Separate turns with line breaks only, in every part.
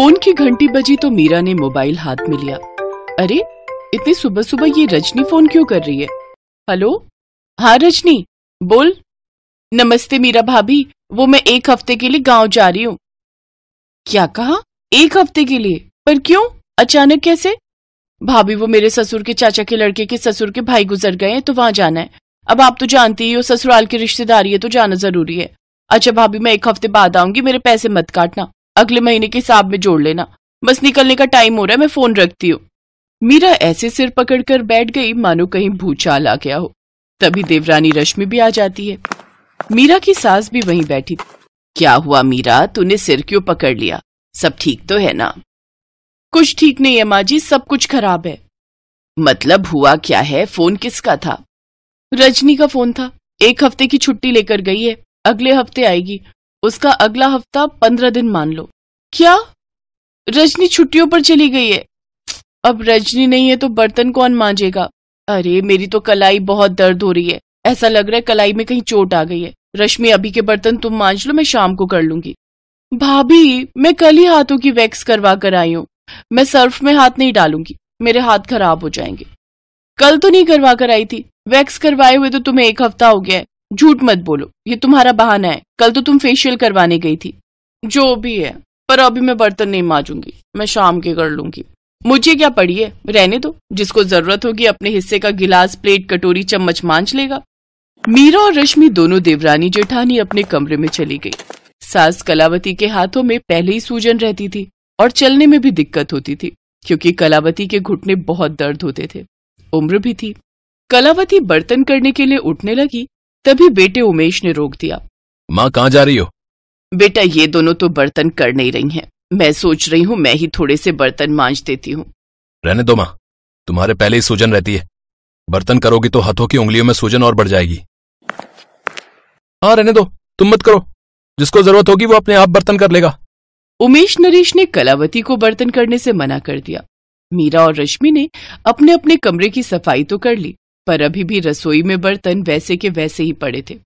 Phone की घंटी बजी तो मीरा ने मोबाइल हाथ में लिया। अरे, इतनी सुबह सुबह ये रजनी फ़ोन क्यों कर रही है? हेलो? हाँ रजनी, बोल। नमस्ते मीरा भाभी, वो मैं एक हफ़्ते के लिए गाँव जा रही हूँ। क्या कहा? एक हफ़्ते के लिए? पर क्यों? अचानक कैसे? भाभी, वो मेरे ससुर के चाचा के लड़के के ससुर के भाई गुजर गए हैं तो वहाँ जाना है। अब आप तो जानती ही हो, ससुराल की रिश्तेदारी है तो जाना ज़रूरी है। अच्छा भाभी, मैं एक हफ़्ते बाद आऊँगी, मेरे पैसे मत काटना। अगले महीने के हिसाब में जोड़ लेना। बस निकलने का टाइम हो रहा है, मैं फ़ोन रखती हूँ। मीरा ऐसे सिर पकड़कर बैठ गई, मानो कहीं भूचाल आ गया हो। तभी देवरानी रश्मि भी आ जाती है। मीरा की सास भी वहीं बैठी। थी क्या हुआ मीरा? तूने सिर क्यों पकड़ लिया? सब ठीक तो है ना? कुछ ठीक नहीं है माँ जी, सब कुछ खराब है। मतलब हुआ क्या है? फ़ोन किसका था? रजनी का फ़ोन था। एक हफ़्ते की छुट्टी लेकर गई है। अगले हफ़्ते आएगी। उसका अगला हफ़्ता पंद्रह दिन मान लो। क्या? रजनी छुट्टियों पर चली गई है। अब रजनी नहीं है तो बर्तन कौन मांजेगा अरे, मेरी तो कलाई बहुत दर्द हो रही है। ऐसा लग रहा है कलाई में कहीं चोट आ गई है। रश्मि, अभी के बर्तन तुम मांज लो, मैं शाम को कर लूँगी। भाभी, मैं कल ही हाथों की वैक्स करवा कर आई हूँ। मैं सर्फ में हाथ नहीं डालूँगी। मेरे हाथ खराब हो जाएँगे। कल तो नहीं करवा कर आई थी। वैक्स करवाए हुए तो तुम्हें एक हफ़्ता हो गया है। झूठ मत बोलो, ये तुम्हारा बहाना है। कल तो तुम फेशियल करवाने गई थी। जो भी है, पर अभी मैं बर्तन नहीं माजूँगी, मैं शाम के कर लूँगी। मुझे क्या पड़ी है? रहने दो। जिसको ज़रूरत होगी, अपने हिस्से का गिलास, प्लेट, कटोरी, चम्मच मांझ लेगा। मीरा और रश्मि दोनों देवरानी जेठानी अपने कमरे में चली गई। सास कलावती के हाथों में पहले ही सूजन रहती थी, और चलने में भी दिक्कत होती थी, क्योंकि कलावती के घुटने बहुत दर्द होते थे। उम्र भी थी। कलावती बर्तन करने के लिए उठने लगी तभी बेटे उमेश ने रोक दिया।
माँ कहाँ जा रही हो?
बेटा ये दोनों तो बर्तन कर नहीं रही हैं। मैं सोच रही हूँ मैं ही थोड़े से बर्तन मांझ देती हूँ।
रहने दो माँ तुम्हारे पहले ही सूजन रहती है। बर्तन करोगी तो हाथों की उंगलियों में सूजन और बढ़ जाएगी। हाँ रहने दो तुम मत करो। जिसको ज़रूरत होगी वो अपने आप बर्तन कर लेगा।
उमेश नरेश ने कलावती को बर्तन करने से मना कर दिया। मीरा और रश्मि ने अपने अपने कमरे की सफ़ाई तो कर ली। पर अभी भी रसोई में बर्तन वैसे के वैसे ही पड़े थे।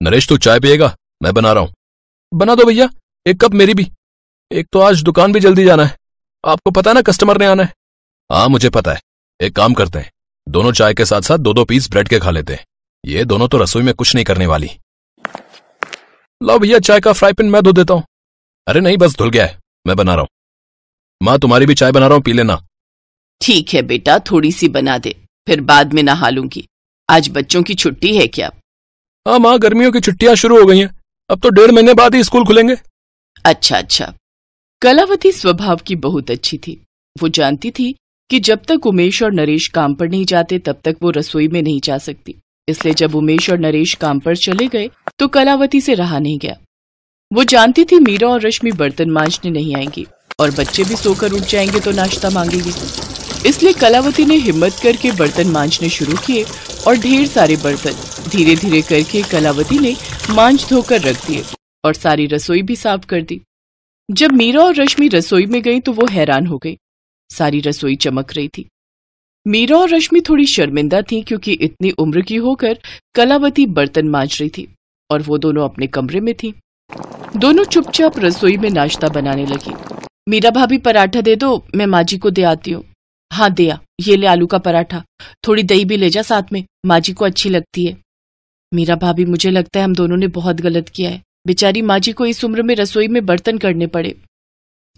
नरेश तू चाय पिएगा? मैं बना रहा हूँ। बना दो भैया एक कप मेरी भी। एक तो आज दुकान भी जल्दी जाना है। आपको पता है ना कस्टमर ने आना है। हाँ मुझे पता है। एक काम करते हैं। दोनों चाय के साथ साथ दो दो पीस ब्रेड के खा लेते हैं। ये दोनों तो रसोई में कुछ नहीं करने वाली। लो भैया चाय का फ्राई पैन मैं धो देता हूँ। अरे नहीं बस धुल गया है। मैं बना रहा हूँ। माँ तुम्हारी भी चाय बना रहा हूँ पी लेना।
ठीक है बेटा थोड़ी सी बना दे। फिर बाद में नहा लूँगी। आज बच्चों की छुट्टी है क्या?
हाँ माँ गर्मियों की छुट्टियाँ शुरू हो गई हैं। अब तो डेढ़ महीने बाद ही स्कूल खुलेंगे।
अच्छा अच्छा। कलावती स्वभाव की बहुत अच्छी थी। वो जानती थी कि जब तक उमेश और नरेश काम पर नहीं जाते तब तक वो रसोई में नहीं जा सकती। इसलिए जब उमेश और नरेश काम पर चले गए तो कलावती से रहा नहीं गया। वो जानती थी मीरा और रश्मि बर्तन मांझने नहीं आएँगी और बच्चे भी सोकर उठ जाएँगे तो नाश्ता मांगेगी। इसलिए कलावती ने हिम्मत करके बर्तन मांझने शुरू किए और ढेर सारे बर्तन धीरे धीरे करके कलावती ने मांझ धोकर रख दिए और सारी रसोई भी साफ़ कर दी। जब मीरा और रश्मि रसोई में गई तो वो हैरान हो गई। सारी रसोई चमक रही थी। मीरा और रश्मि थोड़ी शर्मिंदा थी क्योंकि इतनी उम्र की होकर कलावती बर्तन मांझ रही थी और वो दोनों अपने कमरे में थी। दोनों चुपचाप रसोई में नाश्ता बनाने लगी। मीरा भाभी, पराठा दे दो, मैं माँ जी को दे आती हूँ। हाँ दिया, ये ले आलू का पराठा। थोड़ी दही भी ले जा साथ में माँ जी को अच्छी लगती है। मीरा भाभी, मुझे लगता है हम दोनों ने बहुत गलत किया है। बेचारी माँ जी को इस उम्र में रसोई में बर्तन करने पड़े।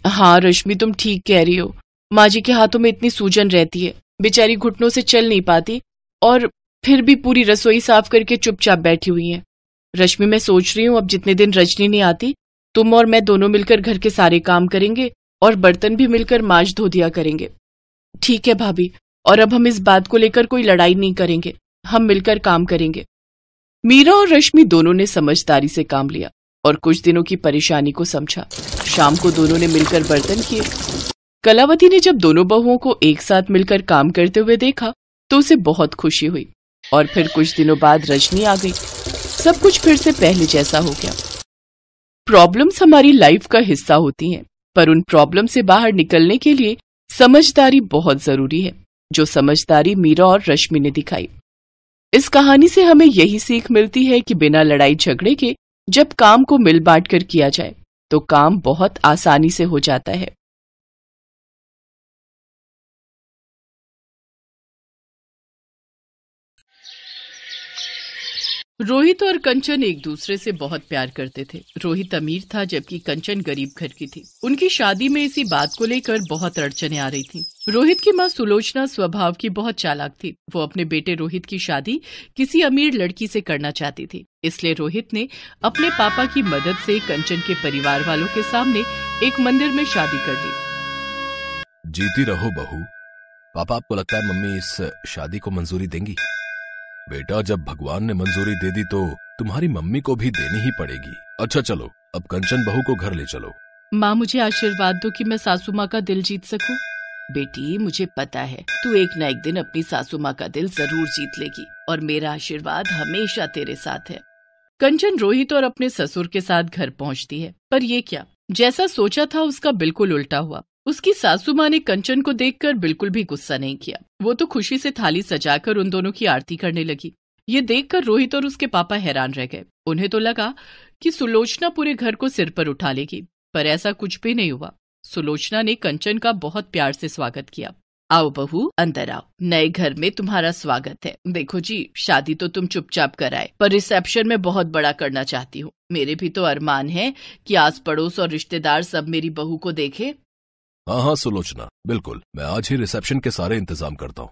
हाँ रश्मि, तुम ठीक कह रही हो। माँ जी के हाथों में इतनी सूजन रहती है। बेचारी घुटनों से चल नहीं पाती और फिर भी पूरी रसोई साफ़ करके चुपचाप बैठी हुई है। रश्मि, मैं सोच रही हूँ, अब जितने दिन रजनी नहीं आती, तुम और मैं दोनों मिलकर घर के सारे काम करेंगे और बर्तन भी मिलकर माज धो दिया करेंगे। ठीक है भाभी, और अब हम इस बात को लेकर कोई लड़ाई नहीं करेंगे, हम मिलकर काम करेंगे। मीरा और रश्मि दोनों ने समझदारी से काम लिया और कुछ दिनों की परेशानी को समझा। शाम को दोनों ने मिलकर बर्तन किए। कलावती ने जब दोनों बहुओं को एक साथ मिलकर काम करते हुए देखा तो उसे बहुत खुशी हुई और फिर कुछ दिनों बाद रजनी आ गई। सब कुछ फिर से पहले जैसा हो गया। प्रॉब्लम्स हमारी लाइफ का हिस्सा होती हैं, पर उन प्रॉब्लम से बाहर निकलने के लिए समझदारी बहुत ज़रूरी है, जो समझदारी मीरा और रश्मि ने दिखाई। इस कहानी से हमें यही सीख मिलती है कि बिना लड़ाई झगड़े के जब काम को मिल बांट कर किया जाए तो काम बहुत आसानी से हो जाता है। रोहित और कंचन एक दूसरे से बहुत प्यार करते थे। रोहित अमीर था, जबकि कंचन गरीब घर की थी। उनकी शादी में इसी बात को लेकर बहुत अड़चने आ रही थी। रोहित की माँ सुलोचना स्वभाव की बहुत चालाक थी। वो अपने बेटे रोहित की शादी किसी अमीर लड़की से करना चाहती थी। इसलिए रोहित ने अपने पापा की मदद से कंचन के परिवार वालों के सामने एक मंदिर में शादी कर दी।
जीती रहो बहू। पापा, आपको लगता है मम्मी इस शादी को मंजूरी देंगी? बेटा, जब भगवान ने मंजूरी दे दी तो तुम्हारी मम्मी को भी देनी ही पड़ेगी। अच्छा चलो, अब कंचन बहू को घर ले चलो।
माँ, मुझे आशीर्वाद दो कि मैं सासू माँ का दिल जीत सकूँ। बेटी, मुझे पता है, तू एक न एक दिन अपनी सासू माँ का दिल ज़रूर जीत लेगी, और मेरा आशीर्वाद हमेशा तेरे साथ है। कंचन रोहित और अपने ससुर के साथ घर पहुँचती है, पर ये क्या? जैसा सोचा था, उसका बिल्कुल उल्टा हुआ। उसकी सासू माँ ने कंचन को देखकर बिल्कुल भी गुस्सा नहीं किया। वो तो खुशी से थाली सजाकर उन दोनों की आरती करने लगी। ये देखकर रोहित और उसके पापा हैरान रह गए। उन्हें तो लगा कि सुलोचना पूरे घर को सिर पर उठा लेगी, पर ऐसा कुछ भी नहीं हुआ। सुलोचना ने कंचन का बहुत प्यार से स्वागत किया। आओ बहू, अंदर आओ। नए घर में तुम्हारा स्वागत है। देखो जी, शादी तो तुम चुपचाप कराए, पर रिसेप्शन में बहुत बड़ा करना चाहती हूँ। मेरे भी तो अरमान है कि आस पड़ोस और रिश्तेदार सब मेरी बहू को देखे।
हाँ हाँ सुलोचना बिल्कुल, मैं आज ही रिसेप्शन के सारे इंतज़ाम करता हूँ।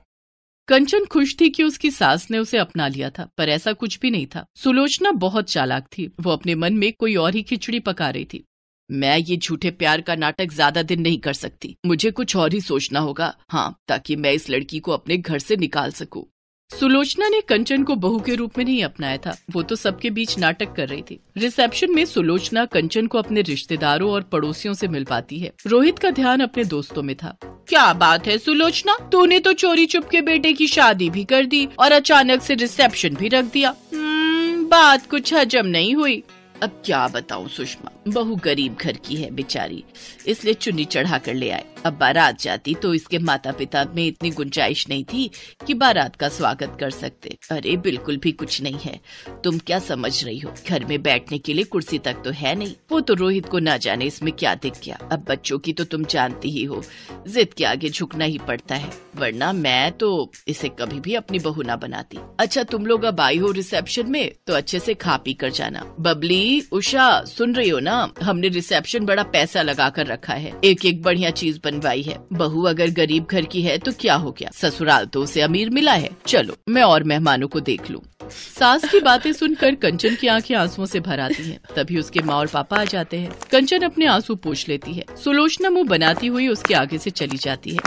कंचन खुश थी कि उसकी सास ने उसे अपना लिया था, पर ऐसा कुछ भी नहीं था। सुलोचना बहुत चालाक थी। वो अपने मन में कोई और ही खिचड़ी पका रही थी। मैं ये झूठे प्यार का नाटक ज़्यादा दिन नहीं कर सकती। मुझे कुछ और ही सोचना होगा। हाँ ताकि मैं इस लड़की को अपने घर से निकाल सकूँ। सुलोचना ने कंचन को बहू के रूप में नहीं अपनाया था। वो तो सबके बीच नाटक कर रही थी। रिसेप्शन में सुलोचना कंचन को अपने रिश्तेदारों और पड़ोसियों से मिल पाती है। रोहित का ध्यान अपने दोस्तों में था। क्या बात है सुलोचना? तूने तो चोरी चुप के बेटे की शादी भी कर दी और अचानक से रिसेप्शन भी रख दिया। हम्म, बात कुछ हजम नहीं हुई। अब क्या बताऊँ सुषमा? बहु गरीब घर की है बेचारी इसलिए चुन्नी चढ़ा कर ले आए। अब बारात जाती तो इसके माता पिता में इतनी गुंजाइश नहीं थी कि बारात का स्वागत कर सकते। अरे, बिल्कुल भी कुछ नहीं है। तुम क्या समझ रही हो? घर में बैठने के लिए कुर्सी तक तो है नहीं। वो तो रोहित को न जाने इसमें क्या दिख गया। अब बच्चों की तो तुम जानती ही हो। जिद के आगे झुकना ही पड़ता है। वरना मैं तो इसे कभी भी अपनी बहू ना बनाती। अच्छा तुम लोग अब आई हो रिसेप्शन में तो अच्छे से खा पी कर जाना। बबली, उषा, सुन रही हो ना? हमने रिसेप्शन बड़ा पैसा लगा कर रखा है। एक एक बढ़िया चीज़ बनवाई है। बहू अगर गरीब घर की है तो क्या हो गया? ससुराल तो उसे अमीर मिला है। चलो मैं और मेहमानों को देख लूँ। सास की बातें सुनकर कंचन की आँखें आंसुओं से भर आती हैं। तभी उसके माँ और पापा आ जाते हैं। कंचन अपने आँसू पोछ लेती है। सुलोचना मुँह बनाती हुई उसके आगे से चली जाती है।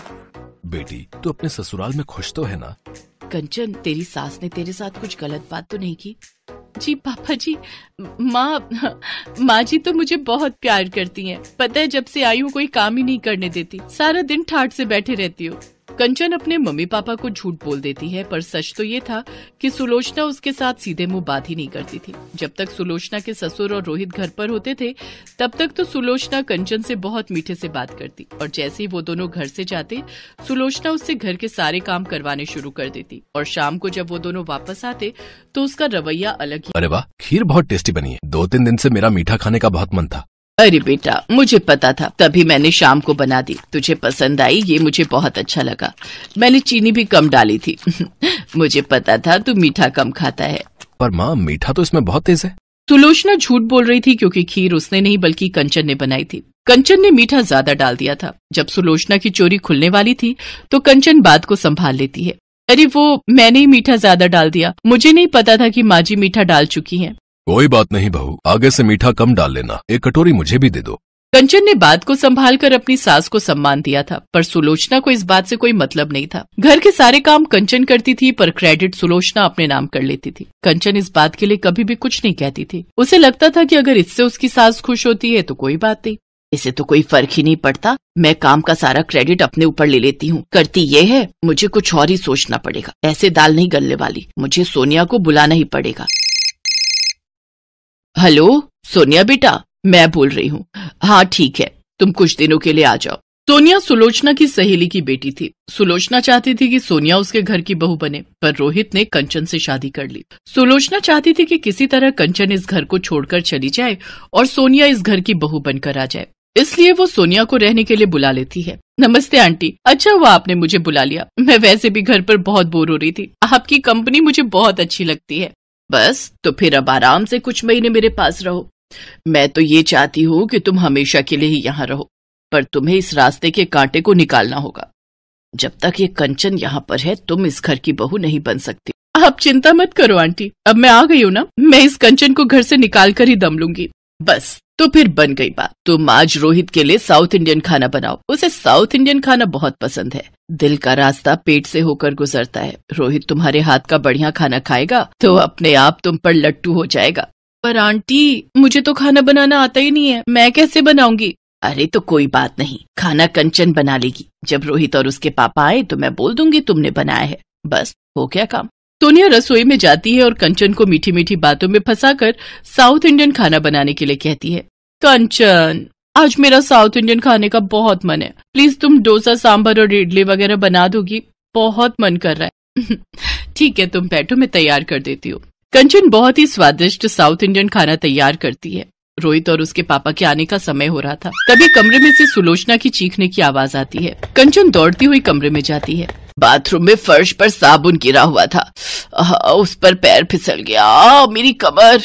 बेटी तू अपने ससुराल में खुश तो है ना?
कंचन तेरी सास ने तेरे साथ कुछ गलत बात तो नहीं की? जी, पापा जी, माँ माँ जी तो मुझे बहुत प्यार करती हैं। पता है जब से आई हूँ कोई काम ही नहीं करने देती, सारा दिन ठाट से बैठे रहती हूँ कंचन अपने मम्मी पापा को झूठ बोल देती है, पर सच तो ये था कि सुलोचना उसके साथ सीधे मुँह बात ही नहीं करती थी। जब तक सुलोचना के ससुर और रोहित घर पर होते थे, तब तक तो सुलोचना कंचन से बहुत मीठे से बात करती, और जैसे ही वो दोनों घर से जाते, सुलोचना उससे घर के सारे काम करवाने शुरू कर देती, और शाम को जब वो दोनों वापस आते तो उसका रवैया अलग ही
अरे वाह, खीर बहुत टेस्टी बनी है। दो तीन दिन से मेरा मीठा खाने का बहुत मन था।
अरे बेटा मुझे पता था। तभी मैंने शाम को बना दी। तुझे पसंद आई ये मुझे बहुत अच्छा लगा। मैंने चीनी भी कम डाली थी। मुझे पता था तू मीठा कम खाता है।
पर माँ मीठा तो इसमें बहुत तेज है।
सुलोचना झूठ बोल रही थी क्योंकि खीर उसने नहीं बल्कि कंचन ने बनाई थी। कंचन ने मीठा ज़्यादा डाल दिया था। जब सुलोचना की चोरी खुलने वाली थी तो कंचन बात को संभाल लेती है। अरे वो मैंने ही मीठा ज़्यादा डाल दिया। मुझे नहीं पता था कि माँ जी मीठा डाल चुकी हैं।
कोई बात नहीं बहू, आगे से मीठा कम डाल लेना, एक कटोरी मुझे भी दे दो।
कंचन ने बात को संभाल कर अपनी सास को सम्मान दिया था, पर सुलोचना को इस बात से कोई मतलब नहीं था। घर के सारे काम कंचन करती थी, पर क्रेडिट सुलोचना अपने नाम कर लेती थी। कंचन इस बात के लिए कभी भी कुछ नहीं कहती थी। उसे लगता था कि अगर इससे उसकी सास खुश होती है तो कोई बात नहीं। इसे तो कोई फ़र्क ही नहीं पड़ता, मैं काम का सारा क्रेडिट अपने ऊपर ले लेती हूँ। करती ये है, मुझे कुछ और ही सोचना पड़ेगा। ऐसे दाल नहीं गलने वाली, मुझे सोनिया को बुलाना ही पड़ेगा। हेलो, सोनिया बेटा, मैं बोल रही हूँ। हाँ ठीक है, तुम कुछ दिनों के लिए आ जाओ। सोनिया सुलोचना की सहेली की बेटी थी। सुलोचना चाहती थी कि सोनिया उसके घर की बहू बने, पर रोहित ने कंचन से शादी कर ली। सुलोचना चाहती थी कि किसी तरह कंचन इस घर को छोड़कर चली जाए और सोनिया इस घर की बहू बनकर आ जाए। इसलिए वो सोनिया को रहने के लिए बुला लेती है। नमस्ते, आंटी। अच्छा हुआ आपने मुझे बुला लिया। मैं वैसे भी घर पर बहुत बोर हो रही थी। आपकी कंपनी मुझे बहुत अच्छी लगती है। बस तो फिर अब आराम से कुछ महीने मेरे पास रहो। मैं तो ये चाहती हूँ कि तुम हमेशा के लिए ही यहाँ रहो, पर तुम्हें इस रास्ते के कांटे को निकालना होगा। जब तक ये कंचन यहाँ पर है, तुम इस घर की बहू नहीं बन सकती। आप चिंता मत करो, आंटी। अब मैं आ गई हूँ ना? मैं इस कंचन को घर से निकाल कर ही दम लूँगी। बस तो फिर बन गई बात। तुम आज रोहित के लिए साउथ इंडियन खाना बनाओ। उसे साउथ इंडियन खाना बहुत पसंद है। दिल का रास्ता पेट से होकर गुजरता है। रोहित तुम्हारे हाथ का बढ़िया खाना खाएगा तो अपने आप तुम पर लट्टू हो जाएगा। पर आंटी, मुझे तो खाना बनाना आता ही नहीं है। मैं कैसे बनाऊँगी? अरे तो कोई बात नहीं। खाना कंचन बना लेगी। जब रोहित और उसके पापा आए तो मैं बोल दूँगी तुमने बनाया है। बस, हो गया काम। सोनिया रसोई में जाती है और कंचन को मीठी मीठी बातों में फंसाकर साउथ इंडियन खाना बनाने के लिए कहती है। कंचन। आज मेरा साउथ इंडियन खाने का बहुत मन है। प्लीज़ तुम डोसा, सांभर और इडली वगैरह बना दोगी बहुत मन कर रहा है। ठीक है, तुम बैठो, मैं तैयार कर देती हूँ। कंचन बहुत ही स्वादिष्ट साउथ इंडियन खाना तैयार करती है। रोहित और उसके पापा के आने का समय हो रहा था। तभी कमरे में से सुलोचना की चीखने की आवाज़ आती है। कंचन दौड़ती हुई कमरे में जाती है। बाथरूम में फर्श पर साबुन गिरा हुआ था। उस पर पैर फिसल गया। मेरी कमर।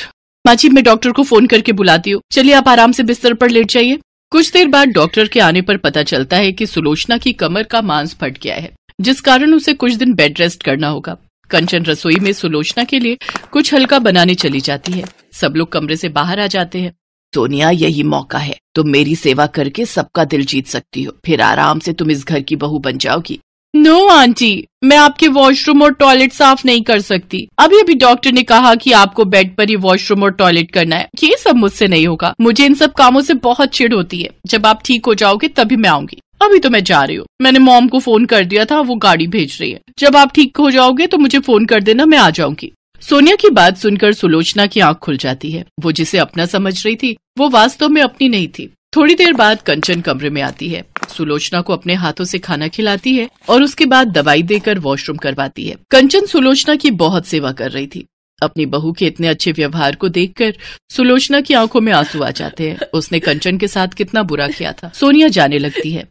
माची मैं डॉक्टर को फ़ोन करके बुलाती हूँ। चलिए आप आराम से बिस्तर पर लेट जाइए। कुछ देर बाद डॉक्टर के आने पर पता चलता है कि सुलोचना की कमर का मांस फट गया है, जिस कारण उसे कुछ दिन बेड रेस्ट करना होगा। कंचन रसोई में सुलोचना के लिए कुछ हल्का बनाने चली जाती है। सब लोग कमरे से बाहर आ जाते हैं। सोनिया, यही मौका है। तुम मेरी सेवा करके सबका दिल जीत सकती हो। फिर आराम से तुम इस घर की बहू बन जाओगी। नो no, आंटी मैं आपके वॉशरूम और टॉयलेट साफ़ नहीं कर सकती। अभी अभी डॉक्टर ने कहा कि आपको बेड पर ही वॉशरूम और टॉयलेट करना है। ये सब मुझसे नहीं होगा। मुझे इन सब कामों से बहुत चिड़ होती है। जब आप ठीक हो जाओगे तभी मैं आऊँगी। अभी तो मैं जा रही हूँ। मैंने मॉम को फ़ोन कर दिया था वो गाड़ी भेज रही है। जब आप ठीक हो जाओगे तो मुझे फ़ोन कर देना मैं आ जाऊँगी। सोनिया की बात सुनकर सुलोचना की आँख खुल जाती है। वो जिसे अपना समझ रही थी वो वास्तव में अपनी नहीं थी। थोड़ी देर बाद कंचन कमरे में आती है। सुलोचना को अपने हाथों से खाना खिलाती है और उसके बाद दवाई देकर वॉशरूम करवाती है। कंचन सुलोचना की बहुत सेवा कर रही थी। अपनी बहू के इतने अच्छे व्यवहार को देखकर सुलोचना की आँखों में आँसू आ जाते हैं। उसने कंचन के साथ कितना बुरा किया था। सोनिया जाने लगती है।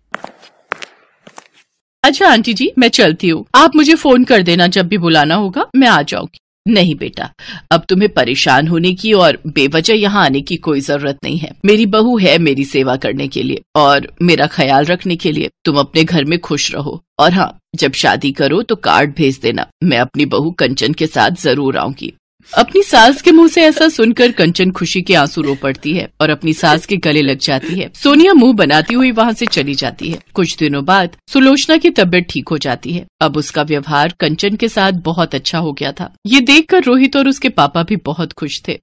अच्छा आंटी जी, मैं चलती हूँ। आप मुझे फ़ोन कर देना जब भी बुलाना होगा, मैं आ जाऊँगी। नहीं बेटा, अब तुम्हें परेशान होने की और बेवजह यहाँ आने की कोई ज़रूरत नहीं है। मेरी बहू है मेरी सेवा करने के लिए और मेरा ख्याल रखने के लिए। तुम अपने घर में खुश रहो और हाँ जब शादी करो तो कार्ड भेज देना। मैं अपनी बहू कंचन के साथ ज़रूर आऊँगी। अपनी सास के मुँह से ऐसा सुनकर कंचन खुशी के आँसू रो पड़ती है और अपनी सास के गले लग जाती है। सोनिया मुँह बनाती हुई वहाँ से चली जाती है। कुछ दिनों बाद सुलोचना की तबीयत ठीक हो जाती है। अब उसका व्यवहार कंचन के साथ बहुत अच्छा हो गया था। ये देखकर रोहित और उसके पापा भी बहुत खुश थे।